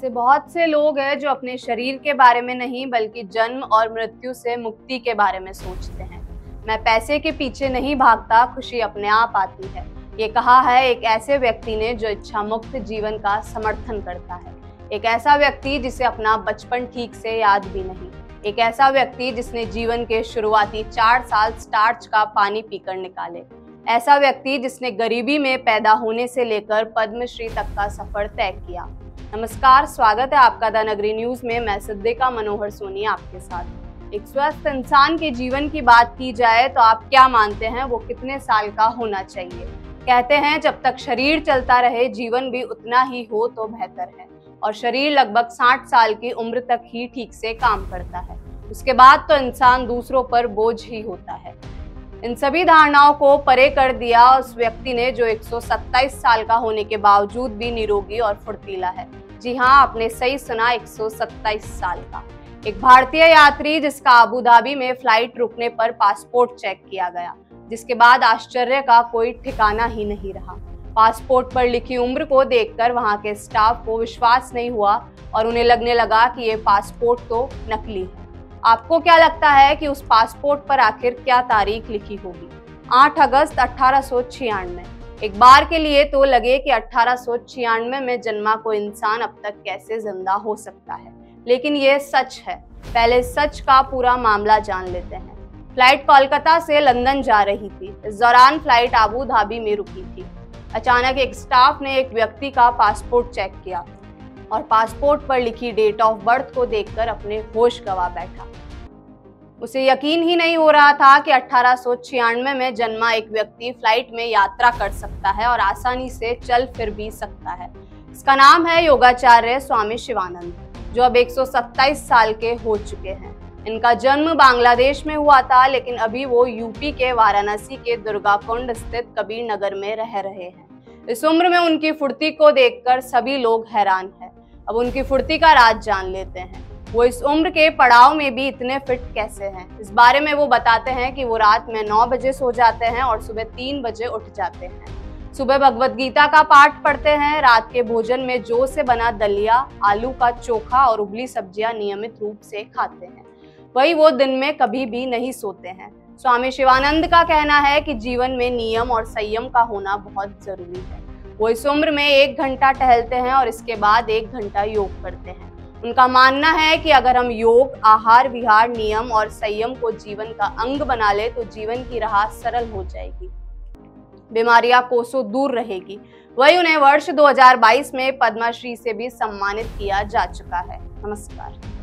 ऐसे बहुत से लोग हैं जो अपने शरीर के बारे में नहीं, बल्कि जन्म और मृत्यु से मुक्ति के बारे में सोचते हैं। मैं पैसे के पीछे नहीं भागता, खुशी अपने आप आती है। ये कहा है, एक ऐसे व्यक्ति ने जो इच्छा मुक्त जीवन का समर्थन करता है। एक ऐसा व्यक्ति जिसे अपना बचपन ठीक से याद भी नहीं। एक ऐसा व्यक्ति जिसने जीवन के शुरुआती चार साल स्टार्च का पानी पीकर निकाले। ऐसा व्यक्ति जिसने गरीबी में पैदा होने से लेकर पद्मश्री तक का सफ़र तय किया। नमस्कार, स्वागत है आपका द नगरी न्यूज़ में। मैं सिद्दिका मनोहर सोनी आपके साथ। एक स्वस्थ इंसान के जीवन की बात की जाए तो आप क्या मानते हैं? वो कितने साल का होना चाहिए? कहते हैं, जब तक शरीर चलता रहे, जीवन भी उतना ही हो तो बेहतर है। और शरीर लगभग 60 साल की उम्र तक ही ठीक से काम करता है। उसके बाद तो इंसान दूसरों पर बोझ ही होता है। इन सभी धारणाओं को परे कर दिया उस व्यक्ति ने जो 127 साल का होने के बावजूद भी निरोगी और फुर्तीला है। जी हाँ आपने सही सुना 127 साल का। एक भारतीय यात्री जिसका अबू धाबी में फ़्लाइट रुकने पर पासपोर्ट चेक किया गया, जिसके बाद आश्चर्य का कोई ठिकाना ही नहीं रहा। पासपोर्ट पर लिखी उम्र को देखकर वहाँ के स्टाफ को विश्वास नहीं हुआ और उन्हें लगने लगा कि ये पासपोर्ट तो नकली है। आपको क्या लगता है कि उस पासपोर्ट पर आखिर क्या तारीख लिखी होगी? 8 अगस्त अठारह एक बार के लिए तो लगे कि अठारह सौ छियानवे में जन्मा कोई इंसान अब तक कैसे ज़िंदा हो सकता है। लेकिन ये सच है। पहले सच का पूरा मामला जान लेते हैं। फ़्लाइट कोलकाता से लंदन जा रही थी। इस दौरान फ़्लाइट आबू धाबी में रुकी थी। अचानक एक स्टाफ ने एक व्यक्ति का पासपोर्ट चेक किया। और पासपोर्ट पर लिखी डेट ऑफ़ बर्थ को देखकर अपने होश गवा बैठा। उसे यकीन ही नहीं हो रहा था कि अठारह सौ छियानवे में जन्मा एक व्यक्ति फ़्लाइट में यात्रा कर सकता है और आसानी से चल फिर भी सकता है। इसका नाम है योगाचार्य स्वामी शिवानंद, जो अब 127 साल के हो चुके हैं। इनका जन्म बांग्लादेश में हुआ था, लेकिन अभी वो यूपी के वाराणसी के दुर्गाकुंड स्थित कबीर नगर में रह रहे हैं। इस उम्र में उनकी फुर्ती को देखकर सभी लोग हैरान हैं। अब उनकी फुर्ती का राज जान लेते हैं। वो इस उम्र के पड़ाव में भी इतने फिट कैसे हैं? इस बारे में वो बताते हैं कि वो रात में नौ बजे सो जाते हैं और सुबह तीन बजे उठ जाते हैं। सुबह भगवत गीता का पाठ पढ़ते हैं, रात के भोजन में जो से बना दलिया, आलू का चोखा और उबली सब्ज़ियाँ नियमित रूप से खाते हैं। वही वो दिन में कभी भी नहीं सोते हैं। स्वामी शिवानंद का कहना है कि जीवन में नियम और संयम का होना बहुत ज़रूरी है। वो इस उम्र में एक घंटा टहलते हैं और इसके बाद एक घंटा योग करते हैं। उनका मानना है कि अगर हम योग, आहार, विहार, नियम और संयम को जीवन का अंग बना ले तो जीवन की राह सरल हो जाएगी। बीमारियाँ कोसों दूर रहेगी। वही उन्हें वर्ष 2022 में पद्मश्री से भी सम्मानित किया जा चुका है। नमस्कार।